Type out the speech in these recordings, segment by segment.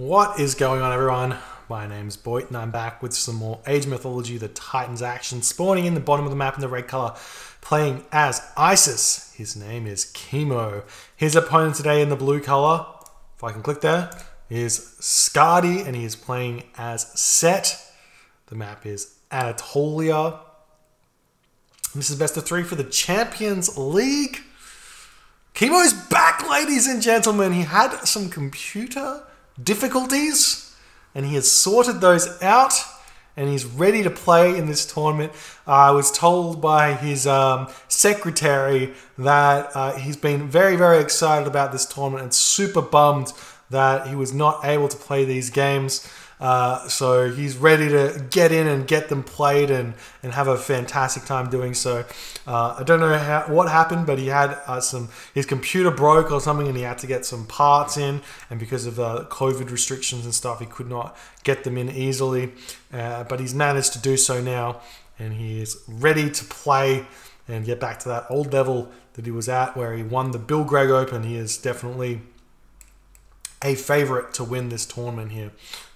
What is going on, everyone? My name's Boit, and I'm back with some more Age Mythology, the Titans action, spawning in the bottom of the map in the red color, playing as Isis. His name is Kimo. His opponent today in the blue color, if I can click there, is Skady, and he is playing as Set. The map is Anatolia. This is best of three for the Champions League. Kimo's back, ladies and gentlemen. He had some computer difficulties and he has sorted those out and he's ready to play in this tournament. Uh, I was told by his um, secretary that uh, he's been very, very excited about this tournament and super bummed that he was not able to play these games. Uh, so he's ready to get in and get them played and, and have a fantastic time doing so. Uh, I don't know how, what happened, but he had uh, some his computer broke or something, and he had to get some parts in. And because of the COVID restrictions and stuff, he could not get them in easily. Uh, but he's managed to do so now, and he is ready to play and get back to that old level that he was at, where he won the Bill Greg Open. He is definitely a favorite to win this tournament here.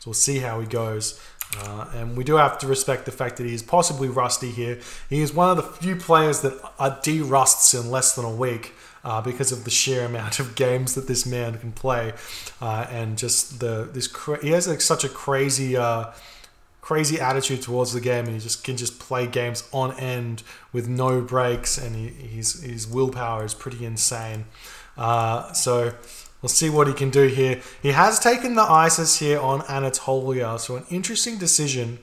So we'll see how he goes. Uh, and we do have to respect the fact that he is possibly rusty here. He is one of the few players that are de-rusts in less than a week uh, because of the sheer amount of games that this man can play, uh, and just the this he has like such a crazy uh, crazy attitude towards the game, and he just can just play games on end with no breaks, and he, his willpower is pretty insane. Uh, so We'll see what he can do here. He has taken the ISIS here on Anatolia, so an interesting decision.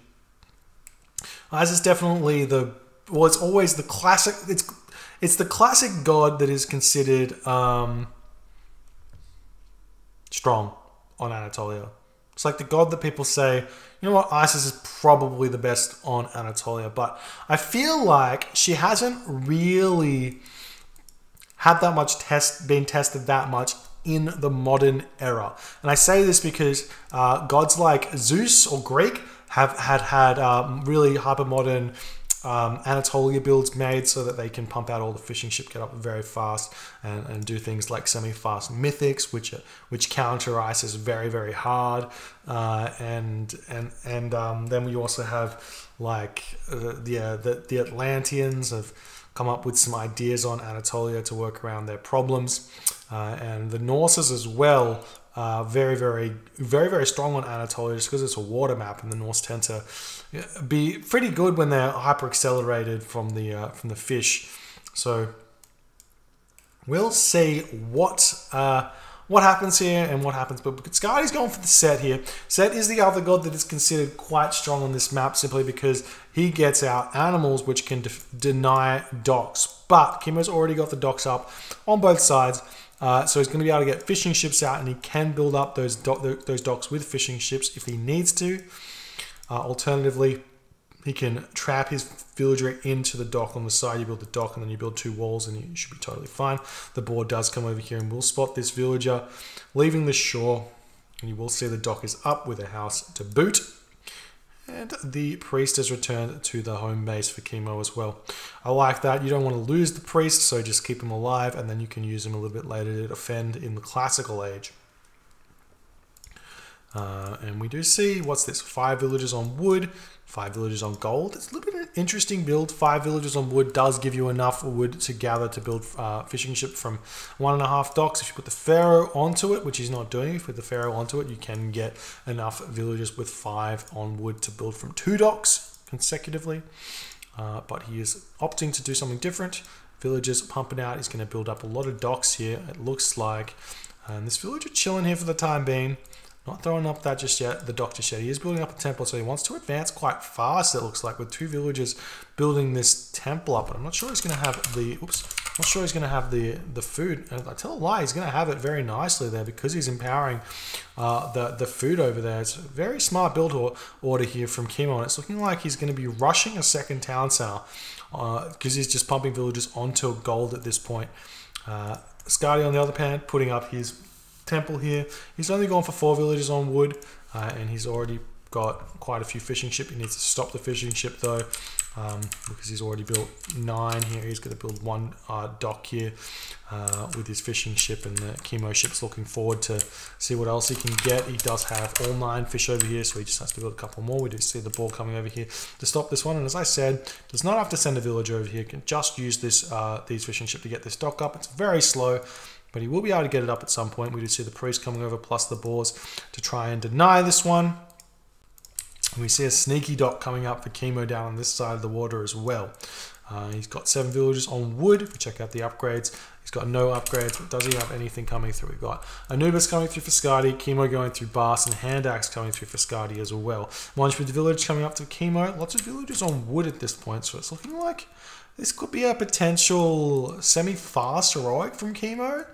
ISIS definitely the well, it's always the classic. It's it's the classic god that is considered um, strong on Anatolia. It's like the god that people say, you know what, Isis is probably the best on Anatolia, but I feel like she hasn't really had that much test been tested that much in the modern era. And I say this because uh, gods like Zeus or Greek have had had um, really hyper modern um, Anatolia builds made so that they can pump out all the fishing ship, get up very fast, and, and do things like semi-fast mythics, which which counter Isis very very hard, uh, and and and um, then we also have like uh, the, uh, the the Atlanteans have come up with some ideas on Anatolia to work around their problems. Uh, and the Norses as well are very, very, very, very strong on Anatolia just because it's a water map, and the Norse tend to be pretty good when they're hyper accelerated from the uh, from the fish. So we'll see what uh, what happens here and what happens. But Skady's going for the Set here. Set is the other god that is considered quite strong on this map simply because he gets out animals which can deny docks. But Kimo's already got the docks up on both sides. Uh, so he's going to be able to get fishing ships out and he can build up those, do those docks with fishing ships if he needs to. Uh, alternatively, he can trap his villager into the dock on the side. You build the dock and then you build two walls and you should be totally fine. The board does come over here and we'll spot this villager leaving the shore. And you will see the dock is up with a house to boot. And the priest has returned to the home base for Kimo as well. I like that. You don't want to lose the priest, so just keep him alive and then you can use him a little bit later to defend in the classical age. Uh, and we do see, what's this, five villages on wood, five villages on gold. It's a little bit an interesting build. Five villages on wood does give you enough wood to gather to build uh, fishing ship from one and a half docks. If you put the Pharaoh onto it, which he's not doing, if you put the Pharaoh onto it, you can get enough villages with five on wood to build from two docks consecutively. Uh, but he is opting to do something different. Villagers pumping out. He's going to build up a lot of docks here, it looks like. And this villager chilling here for the time being. Not throwing up that just yet, the doctor said. He is building up a temple, so he wants to advance quite fast, it looks like, with two villagers building this temple up. But I'm not sure he's going to have the... Oops. Not sure he's going to have the, the food. And I tell a lie, he's going to have it very nicely there because he's empowering uh, the, the food over there. It's a very smart build order here from Kimo. And it's looking like he's going to be rushing a second town center because uh, he's just pumping villagers onto gold at this point. Uh, on the other hand, putting up his temple here. He's only gone for four villages on wood, uh, and he's already got quite a few fishing ship. He needs to stop the fishing ship though, um, because he's already built nine here. He's going to build one uh, dock here uh, with his fishing ship, and the chemo ship's looking forward to see what else he can get. He does have all nine fish over here, so he just has to build a couple more. We do see the ball coming over here to stop this one, and as I said, does not have to send a villager over here. Can just use this uh, these fishing ship to get this dock up. It's very slow but he will be able to get it up at some point. We do see the priest coming over plus the boars to try and deny this one. We see a sneaky dot coming up for Kimo down on this side of the water as well. Uh, he's got seven villagers on wood. If we check out the upgrades, he's got no upgrades, but does he have anything coming through? We've got Anubis coming through for Skady, Kimo going through Bast, and Hand Axe coming through for Skady as well. Monstrous Village coming up to Kimo. Lots of villagers on wood at this point, so it's looking like this could be a potential semi-fast heroic from Kimo.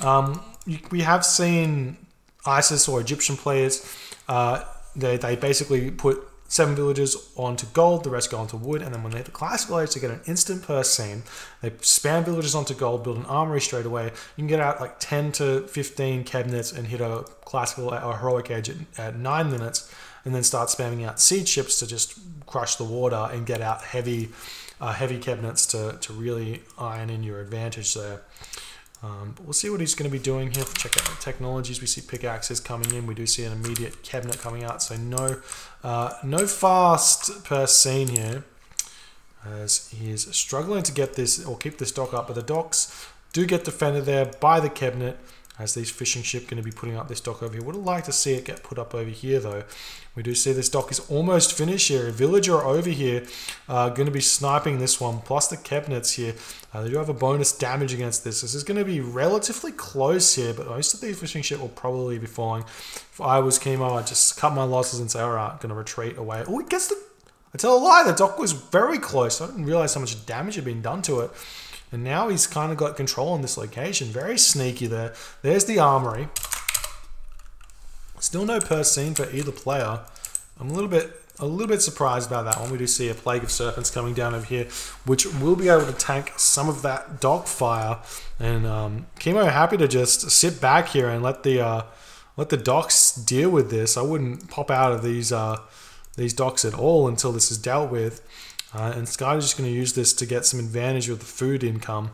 Um, we have seen ISIS or Egyptian players uh, they, they basically put seven villagers onto gold, the rest go onto wood, and then when they hit the classical age, they get an instant Purse Seine. They spam villagers onto gold, build an armory straight away. You can get out like 10 to 15 kebenits and hit a classical or heroic age at, at 9 minutes, and then start spamming out seed ships to just crush the water and get out heavy uh, heavy kebenits to, to really iron in your advantage there. Um, but we'll see what he's going to be doing here. Check out the technologies. We see pickaxes coming in. We do see an immediate kebenit coming out. So no, uh, no fast Purse Seine here, as he is struggling to get this or keep this dock up. But the docks do get defended there by the kebenit as these fishing ship going to be putting up this dock over here. Would have liked to see it get put up over here though. We do see this dock is almost finished here. A villager over here uh, going to be sniping this one, plus the kebenits here. Uh, they do have a bonus damage against this. This is going to be relatively close here, but most of these fishing ship will probably be falling. If I was Kimo, I'd just cut my losses and say, all right, going to retreat away. Oh, it gets the... I tell a lie, the dock was very close. I didn't realize how much damage had been done to it. And now he's kind of got control on this location. Very sneaky there. There's the armory. Still no Purse Seine for either player. I'm a little bit a little bit surprised by that one. We do see a plague of serpents coming down over here, which will be able to tank some of that dog fire. And um, Kimo happy to just sit back here and let the uh, let the docks deal with this. I wouldn't pop out of these uh, these docks at all until this is dealt with. Uh, and Sky is just going to use this to get some advantage with the food income.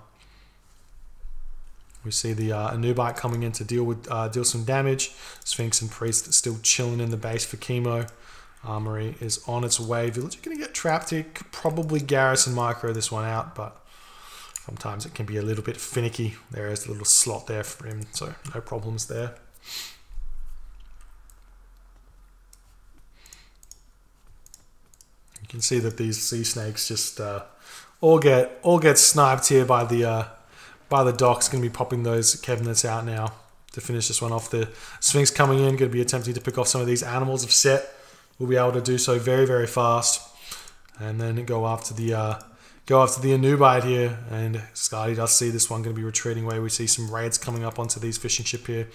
We see the uh, Anubite coming in to deal with uh, deal some damage. Sphinx and Priest still chilling in the base for Kimo. Armory is on its way. Village are going to get trapped here. Could probably garrison micro this one out, but sometimes it can be a little bit finicky. There is a little slot there for him, so no problems there. You can see that these sea snakes just uh, all get all get sniped here by the uh, by the docks. Going to be popping those kebenits out now to finish this one off. The Sphinx coming in, going to be attempting to pick off some of these animals of set. We'll be able to do so very, very fast. And then go after the uh, go after the Anubite here. And Scotty does see this one going to be retreating away. We see some raids coming up onto these fishing ship here.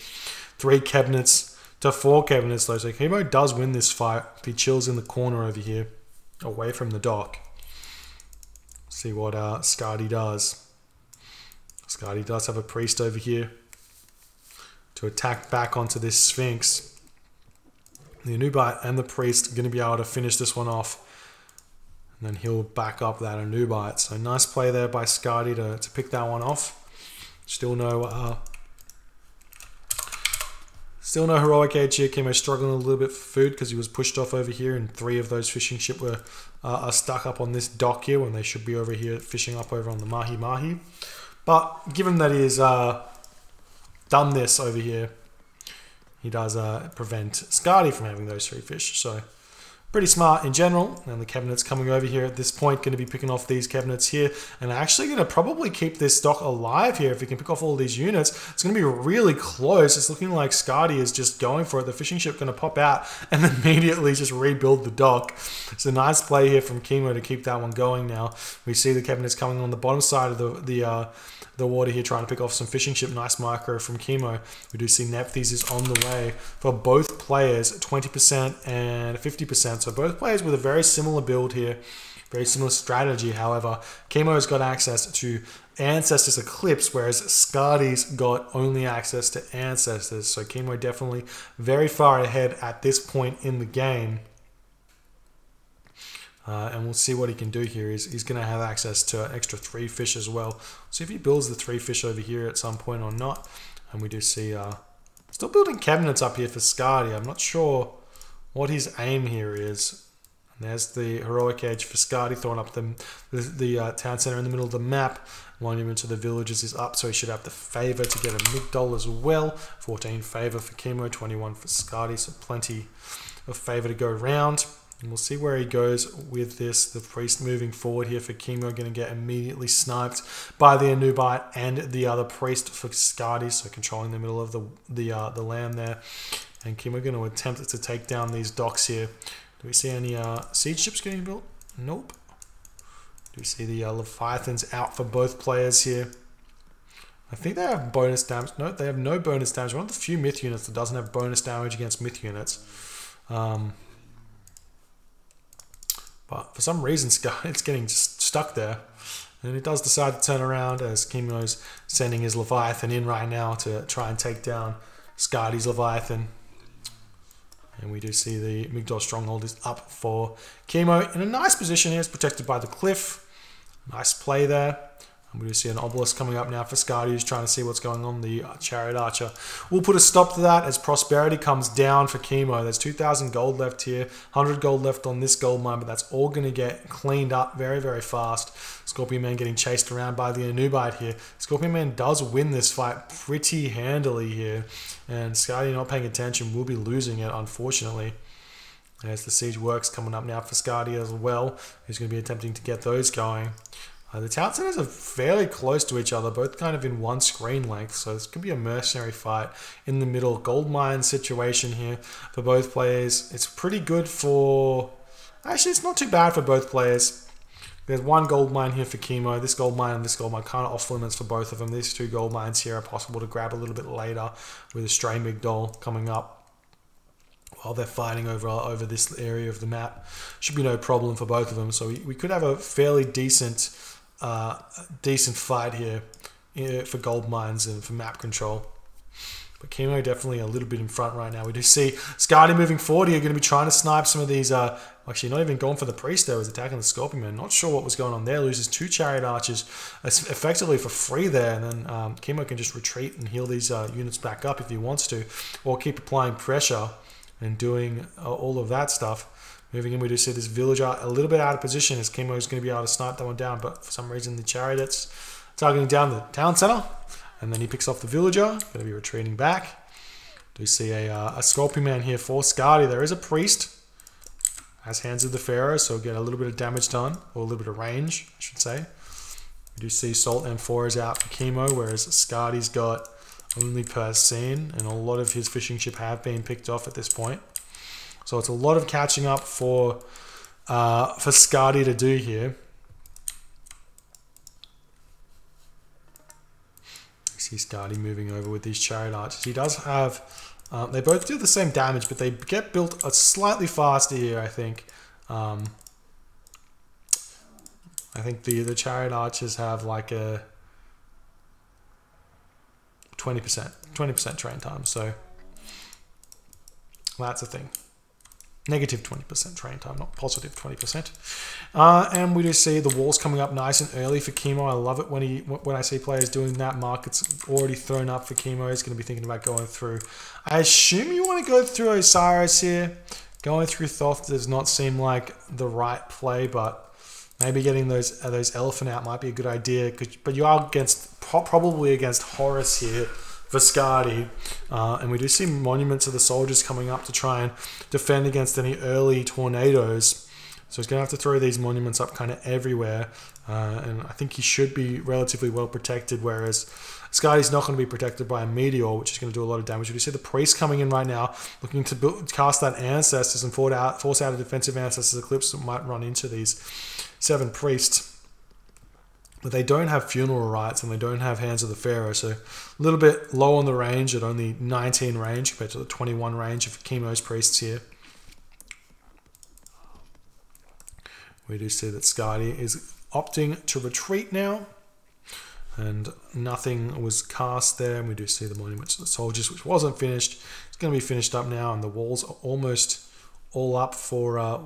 Three kebenits to four kebenits though. So Kimo does win this fight. He chills in the corner over here, away from the dock. See what uh, Skady does. Skady does have a priest over here to attack back onto this Sphinx. The Anubite and the priest are going to be able to finish this one off. And then he'll back up that Anubite. So nice play there by Skady to, to pick that one off. Still no uh, Still no heroic age here. Kimo struggling a little bit for food because he was pushed off over here, and three of those fishing ship were uh, are stuck up on this dock here when they should be over here fishing up over on the Mahi Mahi. But given that he has uh, done this over here, he does uh, prevent Skady from having those three fish. So pretty smart in general. And the kebenit's coming over here at this point, going to be picking off these kebenits here. And actually going to probably keep this stock alive here if we can pick off all these units. It's going to be really close. It's looking like Skady is just going for it. The fishing ship going to pop out and immediately just rebuild the dock. It's a nice play here from Kimo to keep that one going now. We see the kebenits coming on the bottom side of the, the uh, the water here trying to pick off some fishing ship. Nice micro from Kimo. We do see Nephthys is on the way for both players, 20% and 50%. So both players with a very similar build here. Very similar strategy, however. Kimo's got access to Ancestors Eclipse, whereas Skady's got only access to Ancestors. So Kimo definitely very far ahead at this point in the game. Uh, and we'll see what he can do here. He's, he's going to have access to an extra three fish as well. See if he builds the three fish over here at some point or not. And we do see, uh, still building kebenits up here for Skady. I'm not sure what his aim here is. And there's the heroic edge for Skady throwing up the, the, the uh, town center in the middle of the map. Monument to the villages is up, so he should have the favor to get a Migdol as well. 14 favor for Kimo, 21 for Skady, so plenty of favor to go around. And we'll see where he goes with this. The priest moving forward here for Kimo, going to get immediately sniped by the Anubite and the other priest for Skady, so controlling the middle of the the uh, the land there. And Kimo going to attempt to take down these docks here. Do we see any uh, siege ships getting built? Nope. Do we see the uh, Leviathans out for both players here? I think they have bonus damage. No, they have no bonus damage. One of the few myth units that doesn't have bonus damage against myth units. Um, but for some reason, it's getting stuck there. And it does decide to turn around as Kimo's sending his Leviathan in right now to try and take down Skady's Leviathan. And we do see the Migdol Stronghold is up for Kimo in a nice position here. It's protected by the cliff. Nice play there. And we do see an obelisk coming up now for Skady who's trying to see what's going on. The Chariot Archer We'll put a stop to that as prosperity comes down for Kimo. There's 2,000 gold left here, 100 gold left on this gold mine, but that's all going to get cleaned up very, very fast. Scorpion Man getting chased around by the Anubite here. Scorpion Man does win this fight pretty handily here, and Skady not paying attention will be losing it, unfortunately. As the siege works coming up now for Skady as well, who's going to be attempting to get those going. Uh, the town centers are fairly close to each other, both kind of in one screen length, so this could be a mercenary fight in the middle. Gold mine situation here for both players. It's pretty good for... Actually, it's not too bad for both players. There's one gold mine here for Kimo. This gold mine and this gold mine kind of off limits for both of them. These two gold mines here are possible to grab a little bit later with a Stray Migdol coming up while they're fighting over over this area of the map. Should be no problem for both of them. So we, we could have a fairly decent uh, decent fight here for gold mines and for map control. But Kimo definitely a little bit in front right now. We do see Skady moving forward here, going to be trying to snipe some of these. Uh, actually, not even going for the priest there, was attacking the Scorpion Man. Not sure what was going on there. Loses two chariot archers effectively for free there. And then um, Kimo can just retreat and heal these uh, units back up if he wants to, or keep applying pressure and doing uh, all of that stuff. Moving in, we do see this villager a little bit out of position as Kimo is going to be able to snipe that one down, but for some reason the chariots targeting down the town center, and then he picks off the villager, going to be retreating back. Do see a, uh, a Scorpion Man here for Skady. There is a priest, has Hands of the Pharaoh, so get a little bit of damage done, or a little bit of range, I should say. We do see Salt Amphora is out for Kimo, whereas Skady's got only Purse Seine, and a lot of his fishing ship have been picked off at this point. So it's a lot of catching up for uh, for Skady to do here. see Skady moving over with these chariot archers. He does have, um, they both do the same damage, but they get built a slightly faster here, I think. Um, I think the, the chariot archers have like a 20%, 20% train time, so that's a thing negative 20% train time, not positive 20%. Uh, and we just see the walls coming up nice and early for Kimo. I love it when he when I see players doing that. Market's already thrown up for Kimo. He's going to be thinking about going through. I assume you want to go through Osiris here. Going through Thoth does not seem like the right play, but maybe getting those uh, those elephant out might be a good idea. But you are against probably against Horus here Viscardi. Uh, and we do see monuments of the soldiers coming up to try and defend against any early tornadoes. So he's going to have to throw these monuments up kind of everywhere. Uh, and I think he should be relatively well protected, whereas Skady's not going to be protected by a meteor, which is going to do a lot of damage. We see the priest coming in right now, looking to build, cast that ancestors and force out, force out a defensive ancestors eclipse that might run into these seven priests but they don't have funeral rites and they don't have Hands of the Pharaoh. So a little bit low on the range at only 19 range compared to the 21 range of Kimo's priests here. We do see that Skady is opting to retreat now. And nothing was cast there. And we do see the monument to the soldiers, which wasn't finished. It's going to be finished up now. And the walls are almost all up for uh,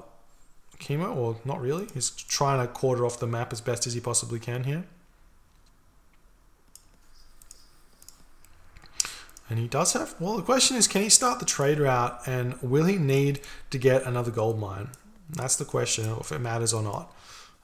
Kimo, or not really. He's trying to quarter off the map as best as he possibly can here. And he does have, well, the question is, can he start the trade route and will he need to get another gold mine? That's the question, if it matters or not.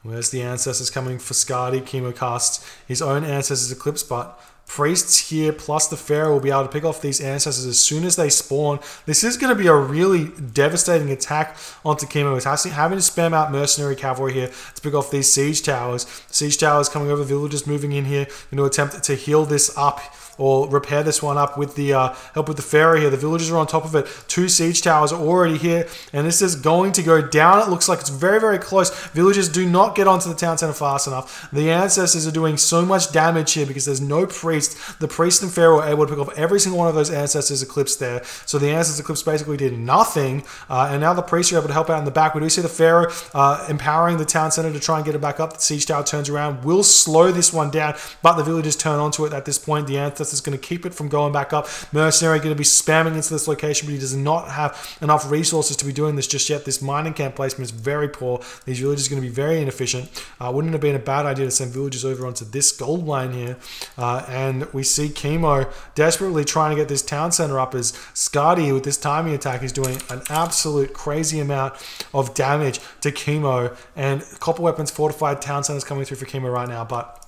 Where's the ancestors coming for Skady? Kimo casts his own ancestors eclipse, but priests here plus the pharaoh will be able to pick off these ancestors as soon as they spawn. This is going to be a really devastating attack onto. He's having to spam out mercenary cavalry here to pick off these siege towers. Siege towers coming over, villagers moving in here, going to attempt to heal this up or repair this one up with the uh, help with the pharaoh here. The villagers are on top of it. Two siege towers are already here, and this is going to go down. It looks like it's very, very close. Villagers do not get onto the town center fast enough. The ancestors are doing so much damage here because there's no priest. The priest and pharaoh are able to pick off every single one of those ancestors eclipse there. So the ancestors eclipse basically did nothing, uh, and now the priests are able to help out in the back. We do see the pharaoh uh, empowering the town center to try and get it back up. The siege tower turns around, will slow this one down, but the villagers turn onto it at this point. The ancestors is going to keep it from going back up. Mercenary going to be spamming into this location, but he does not have enough resources to be doing this just yet. This mining camp placement is very poor. These villages are going to be very inefficient. Uh, wouldn't have been a bad idea to send villagers over onto this gold line here. Uh, and we see Kimo desperately trying to get this town center up as Scotty with this timing attack is doing an absolute crazy amount of damage to Kimo. And Copper Weapons fortified town centers coming through for Kimo right now, but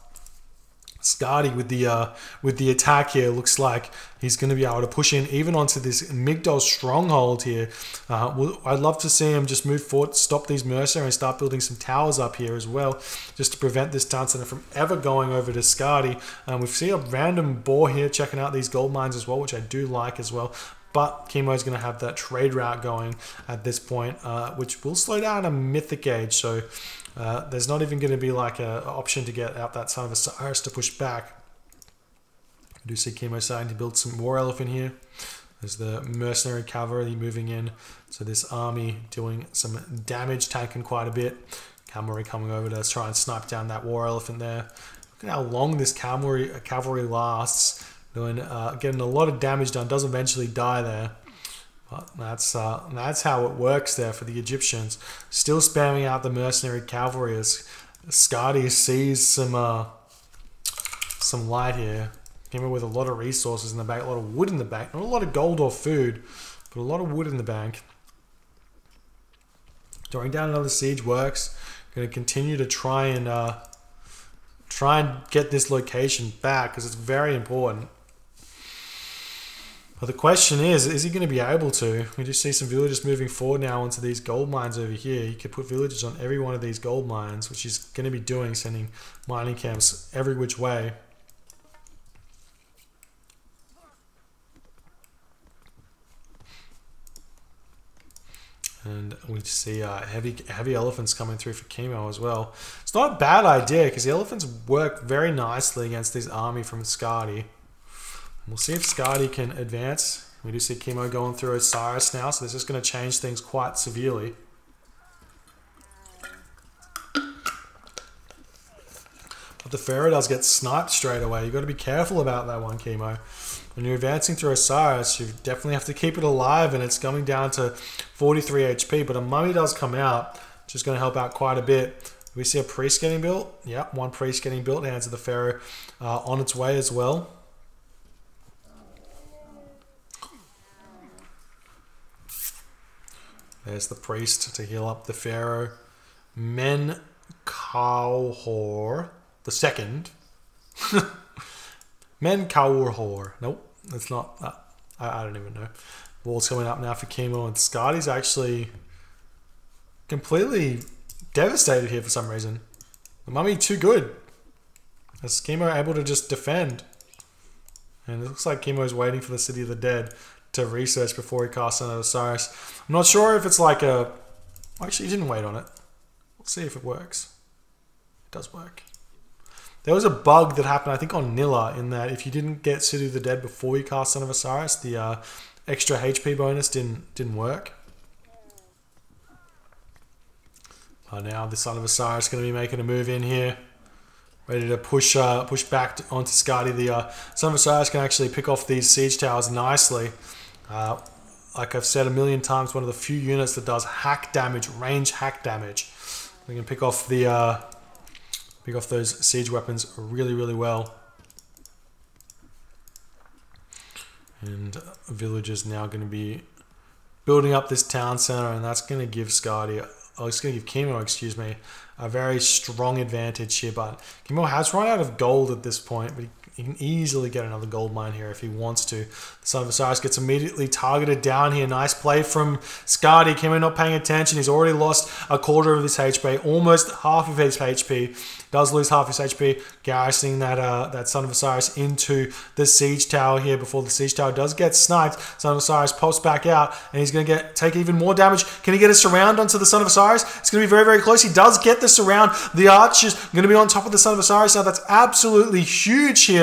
Skady with the uh, with the attack here looks like he's going to be able to push in even onto this Migdol stronghold here. Uh, I'd love to see him just move forward, stop these Mercer and start building some towers up here as well, just to prevent this town center from ever going over to Skady. Um, we've seen a random boar here checking out these gold mines as well, which I do like as well. But Kimo is going to have that trade route going at this point, uh, which will slow down a Mythic Age. So uh, there's not even going to be like an option to get out that Son of Osiris to push back. I do see Kimo starting to build some war elephant here. There's the mercenary cavalry moving in. So this army doing some damage, tanking quite a bit. Cavalry coming over to try and snipe down that war elephant there. Look at how long this cavalry cavalry lasts. Doing uh, getting a lot of damage done. Does eventually die there. But that's uh, that's how it works there for the Egyptians. Still spamming out the mercenary cavalry as Scotty sees some uh, some light here. Came in with a lot of resources in the bank, a lot of wood in the bank, not a lot of gold or food, but a lot of wood in the bank. Throwing down another siege works. Going to continue to try and uh, try and get this location back because it's very important. But the question is, is he going to be able to? We just see some villagers moving forward now onto these gold mines over here. You could put villagers on every one of these gold mines, which he's going to be doing, sending mining camps every which way. And we see uh, heavy heavy elephants coming through for Kimo as well. It's not a bad idea because the elephants work very nicely against this army from Skady. We'll see if Skady can advance. We do see Kimo going through Osiris now, so this is going to change things quite severely. But the Pharaoh does get sniped straight away. You've got to be careful about that one, Kimo. When you're advancing through Osiris, you definitely have to keep it alive, and it's coming down to 43 HP. But a mummy does come out, which is going to help out quite a bit. We see a priest getting built. Yep, one priest getting built. Hands of the Pharaoh uh, on its way as well. There's the priest to heal up the pharaoh. Men Kauhor the second. Men Kauhor. Nope, that's not. Uh, I, I don't even know. Wall's coming up now for Kimo, and Skady's actually completely devastated here for some reason. The mummy too good. Is Kimo able to just defend? And it looks like Kimo is waiting for the City of the Dead to research before he casts another Osiris. I'm not sure if it's like a... Actually, he didn't wait on it. We'll see if it works. It does work. There was a bug that happened, I think, on Nilla, in that if you didn't get City of the Dead before you cast Son of Osiris, the uh, extra HP bonus didn't didn't work. Uh, now the Son of Osiris is going to be making a move in here. Ready to push uh, push back onto Skady. The uh, Son of Osiris can actually pick off these siege towers nicely. Uh, like I've said a million times, one of the few units that does hack damage, range hack damage. We can pick off the uh, pick off those siege weapons really, really well. And villagers now going to be building up this town center, and that's going to give Skady, oh, it's going to give Kimo, excuse me, a very strong advantage here. But Kimo has run out of gold at this point, but he he can easily get another gold mine here if he wants to. The Son of Osiris gets immediately targeted down here. Nice play from Skady. Kimo not paying attention. He's already lost a quarter of his HP, almost half of his HP. Does lose half his HP, garrisoning that uh, that Son of Osiris into the siege tower here before the siege tower does get sniped. Son of Osiris pops back out and he's going to get take even more damage. Can he get a surround onto the Son of Osiris? It's going to be very, very close. He does get the surround. The archers going to be on top of the Son of Osiris. Now that's absolutely huge here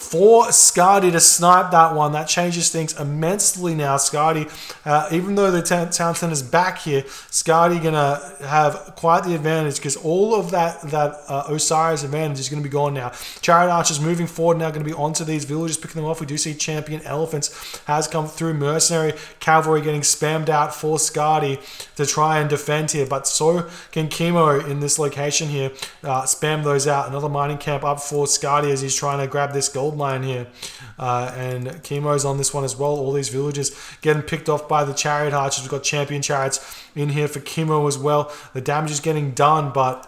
for Skady to snipe that one. That changes things immensely now. Skady, uh, even though the town center is back here, Skady gonna have quite the advantage because all of that that uh, Osiris advantage is gonna be gone now. Chariot Archers moving forward now to be onto these villagers, picking them off. We do see Champion Elephants has come through. Mercenary Cavalry getting spammed out for Skady to try and defend here, but so can Kimo in this location here uh, spam those out. Another mining camp up for Skady as he's trying to grab this gold line here. Uh, and Kimo's on this one as well. All these villagers getting picked off by the chariot archers. We've got champion chariots in here for Kimo as well. The damage is getting done, but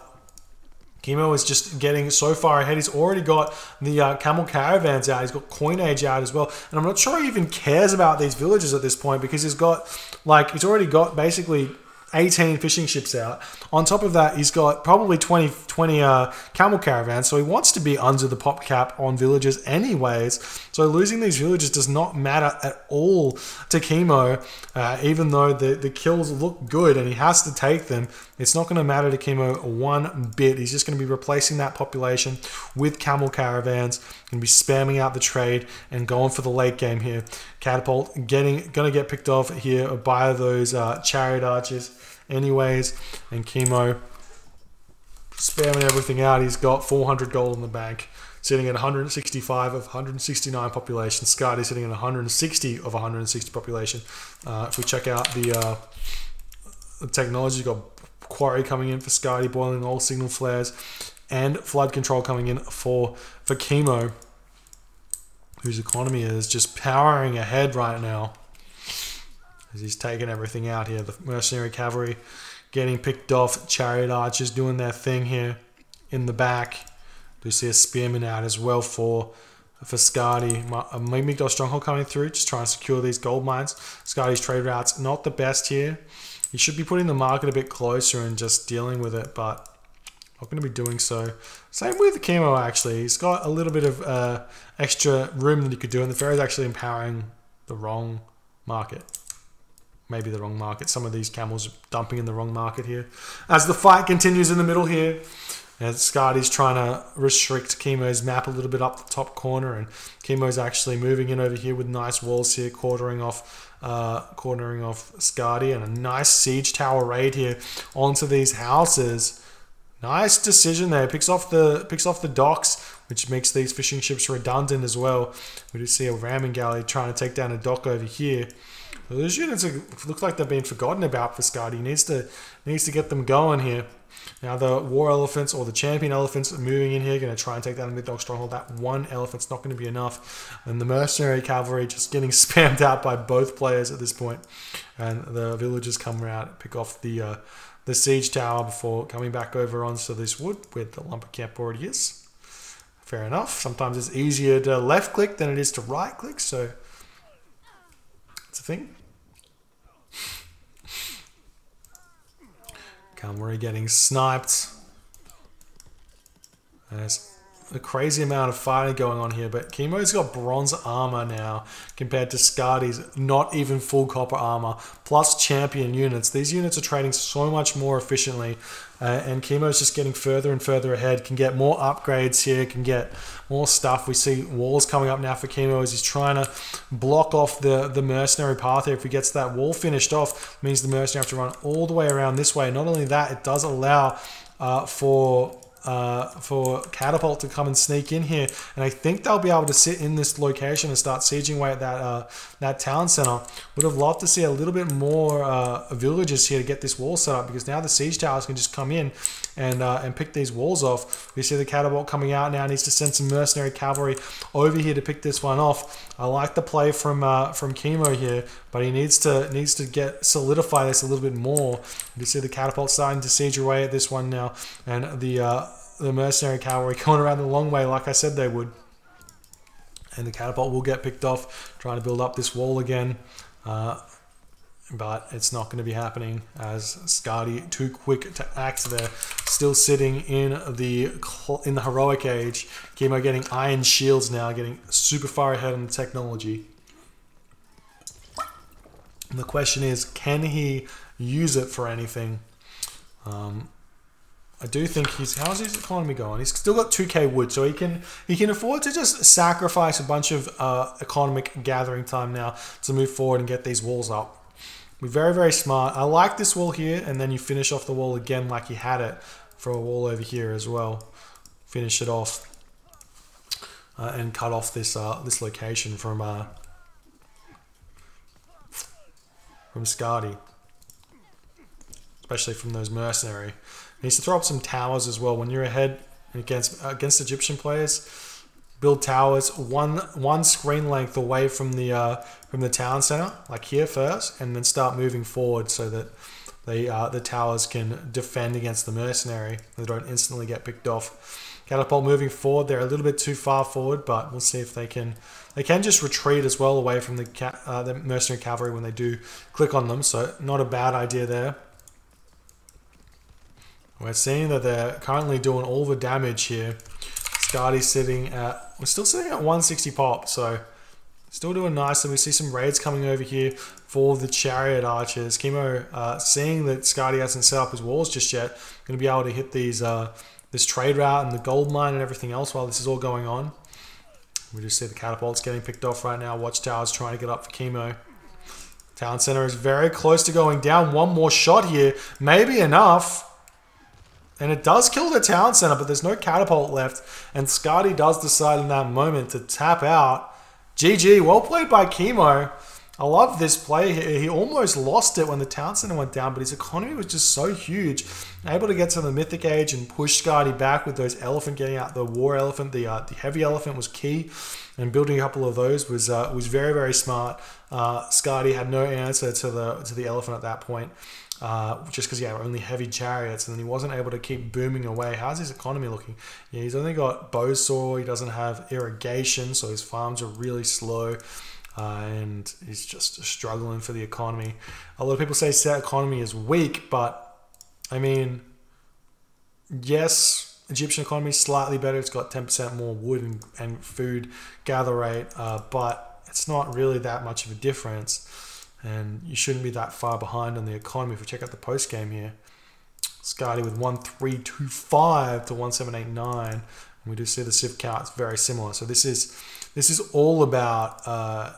Kimo is just getting so far ahead. He's already got the uh, camel caravans out. He's got coinage out as well. And I'm not sure he even cares about these villages at this point because he's got, like, he's already got basically 18 fishing ships out. On top of that, he's got probably 20, 20 uh, camel caravans, so he wants to be under the pop cap on villages anyways. So losing these villages does not matter at all to Kimo, uh, even though the, the kills look good and he has to take them. It's not going to matter to Kimo one bit. He's just going to be replacing that population with camel caravans, going to be spamming out the trade and going for the late game here. Catapult getting going to get picked off here by those uh, chariot archers anyways. And Kimo spamming everything out. He's got 400 gold in the bank, sitting at 165 of 169 population. Scotty sitting at 160 of 160 population. Uh, if we check out the, uh, the technology, you've got quarry coming in for Scotty, boiling oil signal flares, and flood control coming in for for Kimo, whose economy is just powering ahead right now as he's taking everything out here. The mercenary cavalry getting picked off. Chariot archers doing their thing here in the back. A spearman out as well for. A Migdol Stronghold coming through, just trying to secure these gold mines. Skady's trade routes not the best here. He should be putting the market a bit closer and just dealing with it, but not going to be doing so. Same with the Kimo actually. He's got a little bit of uh, extra room that he could do, and the Pharaoh's actually empowering the wrong market maybe the wrong market. Some of these camels are dumping in the wrong market here. As the fight continues in the middle here, and Skady's trying to restrict Kimo's map a little bit up the top corner, and Kimo's actually moving in over here with nice walls here, quartering off, uh, cornering off Skady, and a nice siege tower raid here onto these houses. Nice decision there. Picks off the picks off the docks, which makes these fishing ships redundant as well. We do see a ramming galley trying to take down a dock over here. Those units are, look like they've been forgotten about for Scott. He needs to needs to get them going here. Now the war elephants or the champion elephants are moving in here, going to try and take down the Migdol stronghold. That one elephant's not going to be enough, and the mercenary cavalry just getting spammed out by both players at this point. And the villagers come around, pick off the uh, the siege tower before coming back over onto this wood where the lumber camp already is. Fair enough. Sometimes it's easier to left click than it is to right click, so it's a thing. Cavalry getting sniped. As a crazy amount of fighting going on here, but Kimo's got bronze armor now compared to Skady's not even full copper armor, plus champion units. These units are trading so much more efficiently, uh, and Kimo's just getting further and further ahead, can get more upgrades here, can get more stuff. We see walls coming up now for Kimo as he's trying to block off the, the mercenary path here. If he gets that wall finished off, means the mercenary have to run all the way around this way. Not only that, it does allow uh, for uh, for Catapult to come and sneak in here. And I think they'll be able to sit in this location and start sieging away at that uh, that town center. Would have loved to see a little bit more uh, villagers here to get this wall set up because now the siege towers can just come in and uh, and pick these walls off. We see the Catapult coming out now. Needs to send some mercenary cavalry over here to pick this one off. I like the play from uh, from Kimo here, but he needs to needs to get solidify this a little bit more. You see the Catapult starting to siege away at this one now, and the uh, the mercenary cavalry going around the long way like I said they would. And the catapult will get picked off, trying to build up this wall again. Uh, but it's not going to be happening as Skady too quick to act there. Still sitting in the in the heroic age. Kimo getting iron shields now, getting super far ahead on the technology. The question is, can he use it for anything? Um, I do think he's how's his economy going? He's still got 2k wood, so he can he can afford to just sacrifice a bunch of uh, economic gathering time now to move forward and get these walls up. We're very very smart. I like this wall here, and then you finish off the wall again like you had it for a wall over here as well. Finish it off uh, and cut off this uh, this location from uh, from Skady, especially from those mercenary needs to throw up some towers as well when you're ahead against against Egyptian players. Build towers one one screen length away from the uh, from the town center, like here first, and then start moving forward so that the uh, the towers can defend against the mercenary. They don't instantly get picked off. Catapult moving forward. They're a little bit too far forward, but we'll see if they can. They can just retreat as well away from the uh, the mercenary cavalry when they do click on them. So not a bad idea there. We're seeing that they're currently doing all the damage here. Skady's sitting at, we're still sitting at 160 pop, so still doing nice. And we see some raids coming over here for the chariot archers. Kimo, uh, seeing that Skady hasn't set up his walls just yet, going to be able to hit these uh, this trade route and the gold mine and everything else while this is all going on. We just see the catapults getting picked off right now. Watchtower's trying to get up for Kimo. Town center is very close to going down. One more shot here, maybe enough. And it does kill the town center, but there's no catapult left. And Skady does decide in that moment to tap out. GG, well played by Kimo. I love this play. He almost lost it when the town center went down, but his economy was just so huge. Able to get to the Mythic Age and push Skady back with those elephant getting out. The War Elephant, the uh, the Heavy Elephant was key, and building a couple of those was uh, was very very smart. Uh, had no answer to the to the elephant at that point. Uh, just because he had only heavy chariots and then he wasn't able to keep booming away. How's his economy looking? Yeah, he's only got bow saw, he doesn't have irrigation, so his farms are really slow. Uh, and he's just struggling for the economy. A lot of people say set economy is weak, but I mean, yes, Egyptian economy is slightly better. It's got 10% more wood and, and food gather rate, uh, but it's not really that much of a difference and you shouldn't be that far behind on the economy. If we check out the post game here, Skady with 1325 to 1789, and we do see the civ count is very similar. So this is this is all about uh,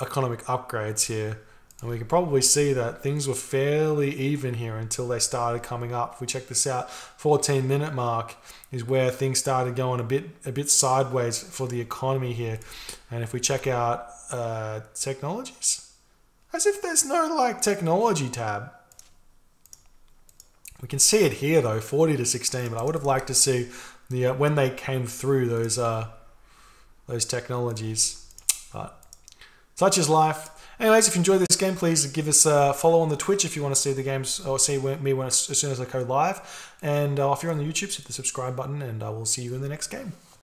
economic upgrades here. And we can probably see that things were fairly even here until they started coming up. If we check this out, 14 minute mark is where things started going a bit a bit sideways for the economy here. And if we check out uh, technologies, as if there's no like technology tab. We can see it here though, 40 to 16, but I would have liked to see the uh, when they came through those uh, those technologies. Such is life. Anyways, if you enjoyed this game, please give us a follow on the Twitch if you want to see the games or see me when as soon as I go live. And uh, if you're on the YouTube, hit the subscribe button, and I will see you in the next game.